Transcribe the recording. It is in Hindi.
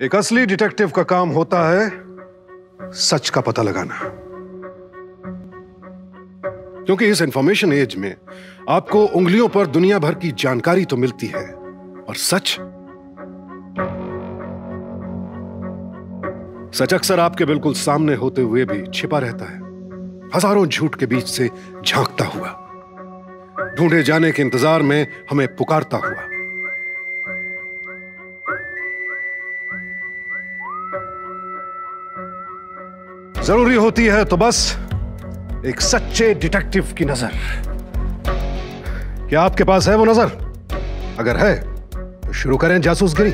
एक असली डिटेक्टिव का काम होता है सच का पता लगाना। क्योंकि इस इंफॉर्मेशन एज में आपको उंगलियों पर दुनिया भर की जानकारी तो मिलती है, और सच सच अक्सर आपके बिल्कुल सामने होते हुए भी छिपा रहता है। हज़ारों झूठ के बीच से झांकता हुआ, ढूंढे जाने के इंतज़ार में हमें पुकारता हुआ। ज़रूरी होती है तो बस एक सच्चे डिटेक्टिव की नज़र। क्या आपके पास है वो नज़र? अगर है तो शुरू करें जासूसगिरी।